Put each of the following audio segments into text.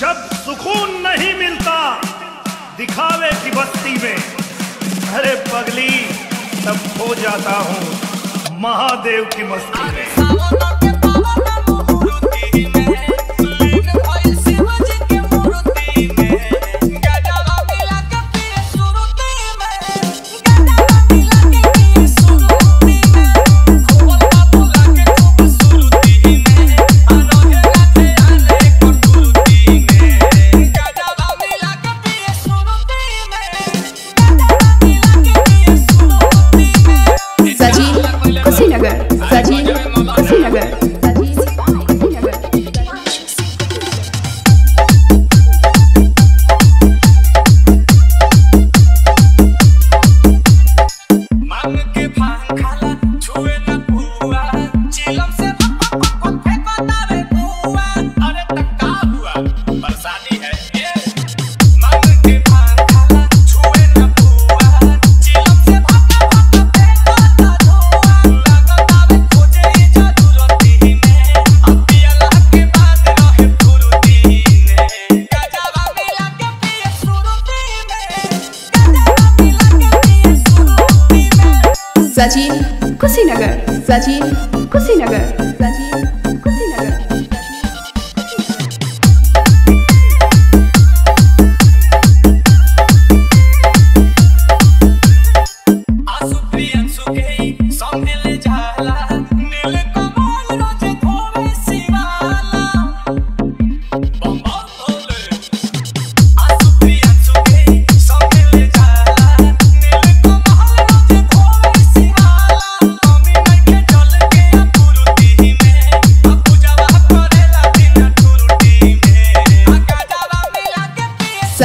जब सुकून नहीं मिलता, दिखावे की बस्ती में, अरे पगली, तब हो जाता हूँ, महादेव की मस्ती में। सचिन कुशीनगर सचिन कुशीनगर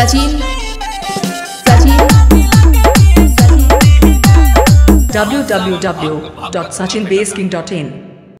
सचिन सचिन www.sachinbasking.in